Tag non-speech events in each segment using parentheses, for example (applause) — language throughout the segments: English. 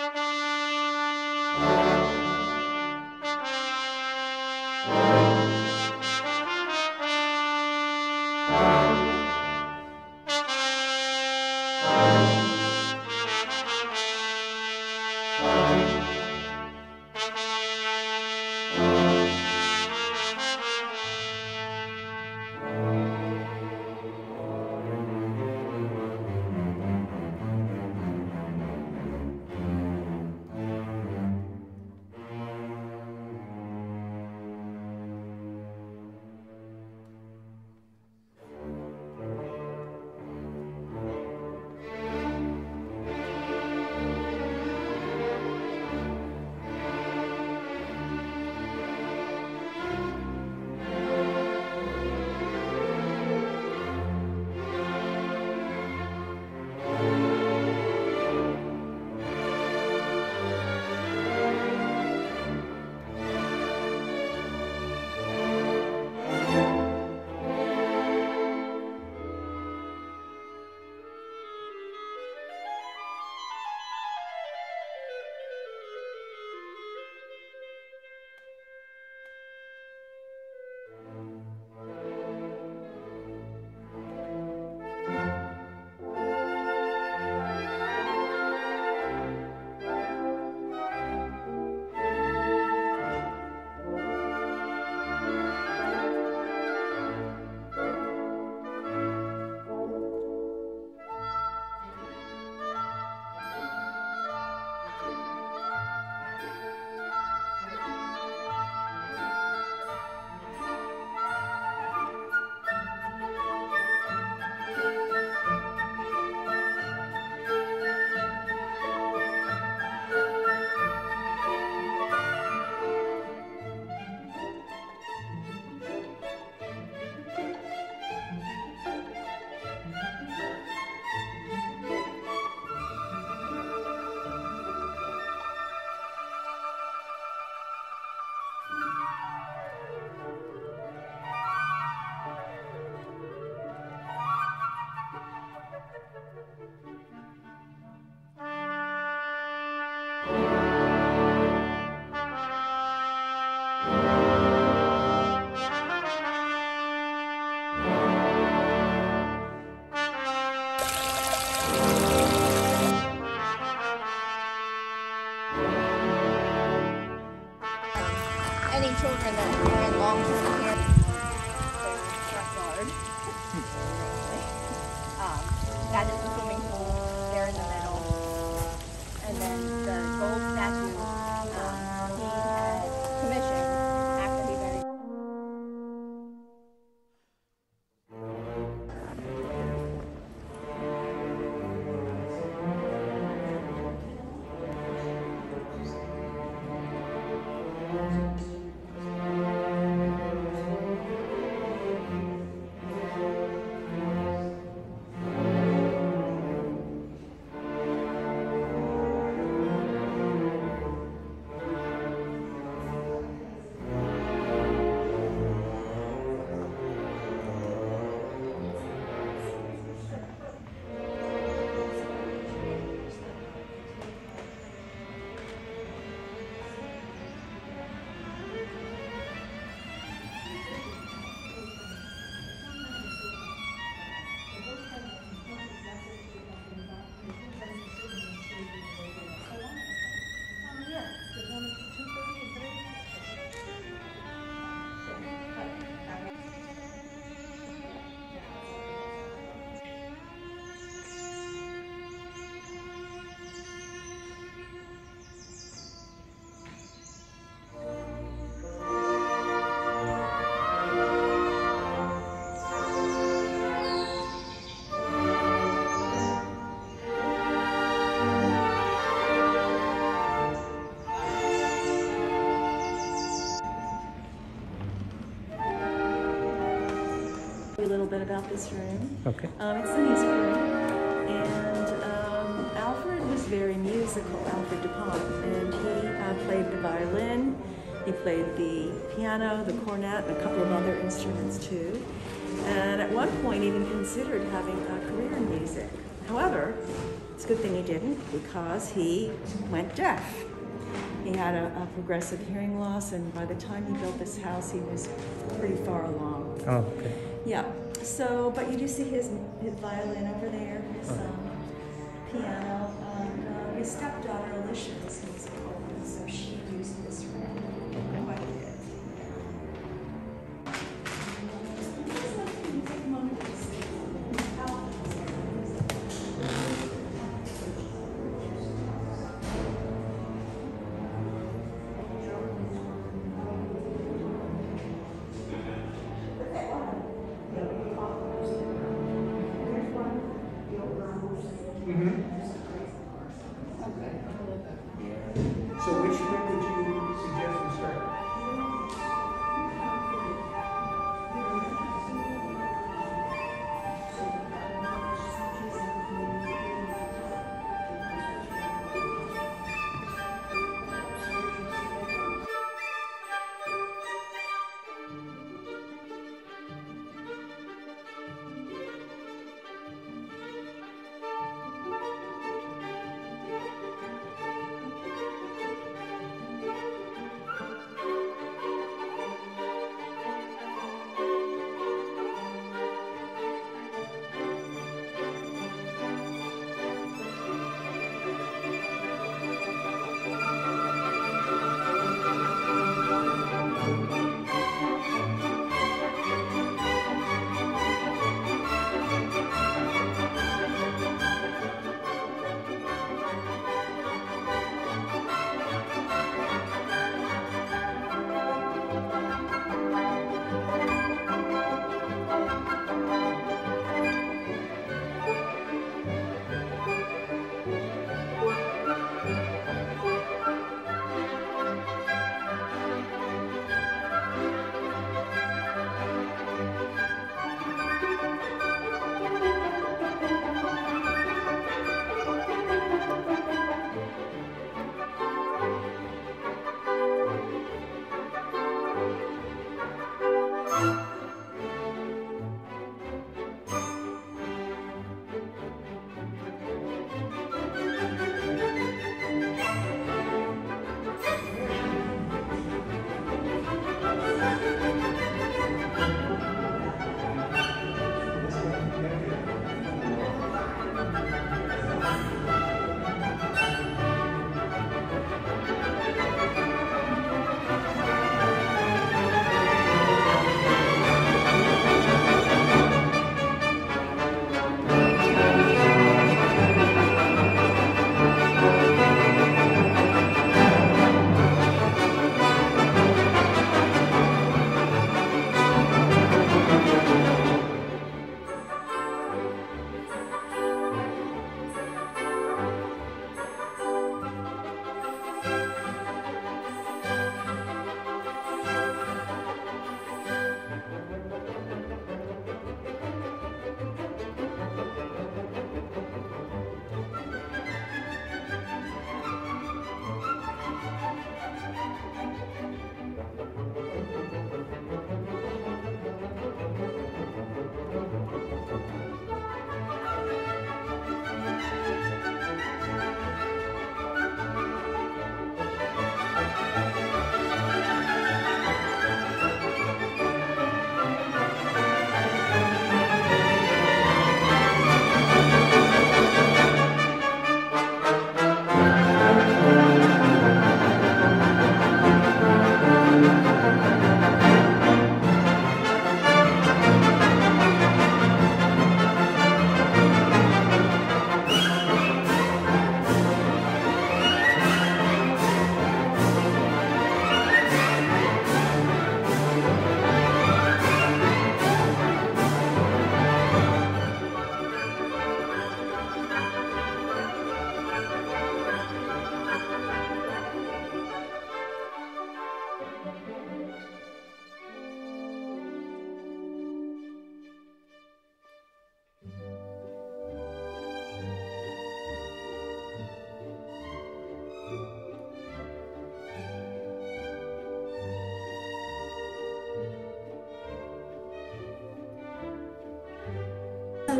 any (laughs) little bit about this room. Okay. Um, it's the music room, and um, Alfred was very musical, Alfred Dupont, and he uh, played the violin, he played the piano, the cornet, and a couple of other instruments too. and at one point even considered having a career in music. However, it's a good thing he didn't because he went deaf. He had a, a progressive hearing loss, and by the time he built this house, he was pretty far along. Oh, okay. Yeah. So, but you do see his his violin over there, his um, piano. Um, uh, his stepdaughter Alicia is musical, and so she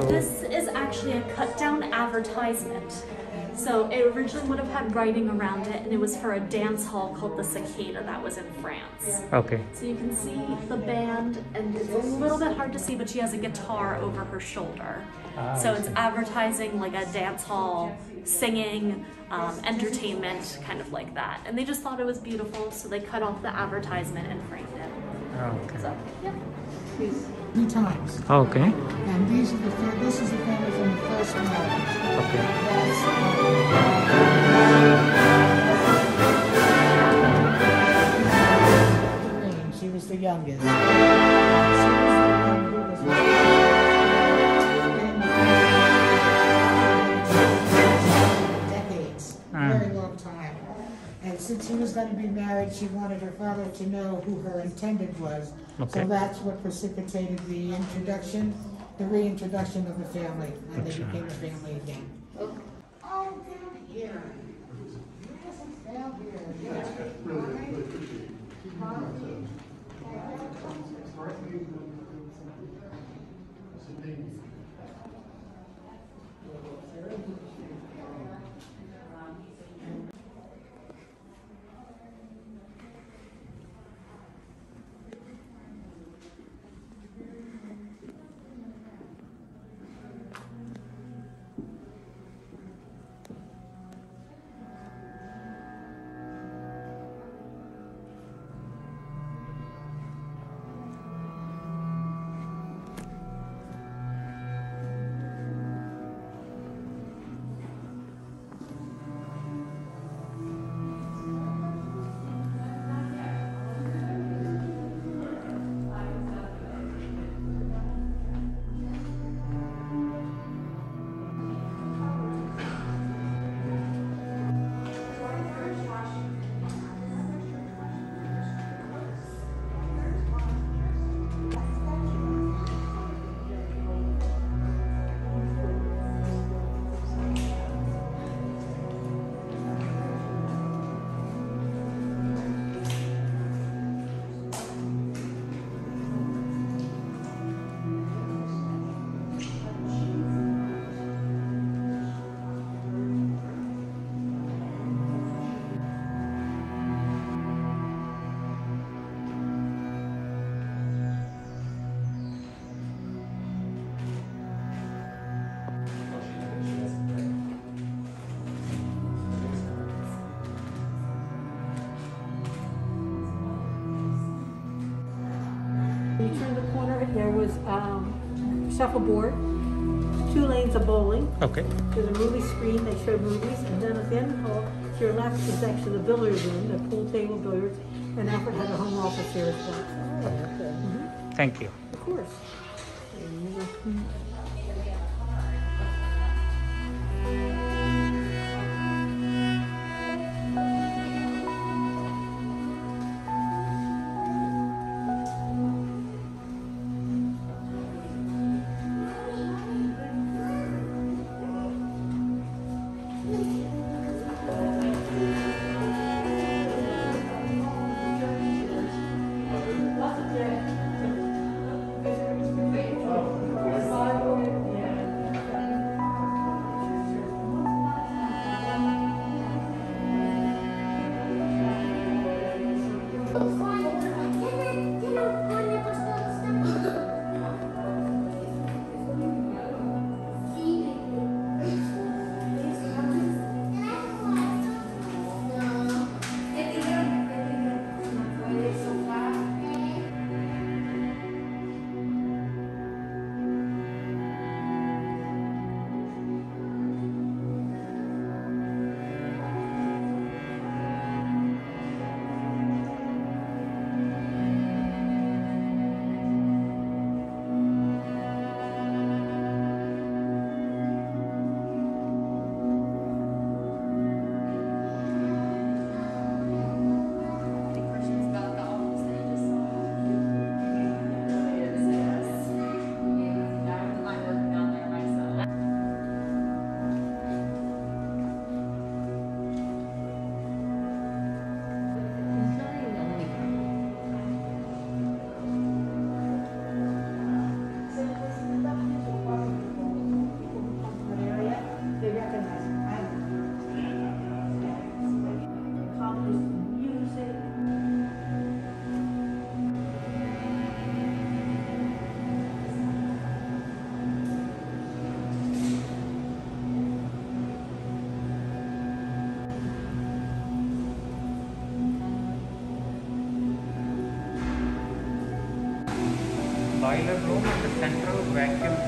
This is actually a cut down advertisement. So it originally would have had writing around it, and it was for a dance hall called the Cicada that was in France. Okay. So you can see the band, and it's a little bit hard to see, but she has a guitar over her shoulder. Ah, so it's advertising like a dance hall, singing, um, entertainment, kind of like that. And they just thought it was beautiful, so they cut off the advertisement and framed it. Okay. So, yeah. Three times. Okay. And these are the, fir- this is the family from the first marriage. Okay. That's, uh, She was the youngest. Since she was going to be married, she wanted her father to know who her intended was. Okay. So that's what precipitated the introduction, the reintroduction of the family, and they became a family again. Oh, down here. Yes, it's down here. You was um, shuffleboard, two lanes of bowling. Okay. There's a movie screen, they show movies, and then at the end of the hall, to your left is actually the billiard room, the pool table billiards, and Alfred had a home office here as well. Thank you. Of course. Boiler room and the central vacuum?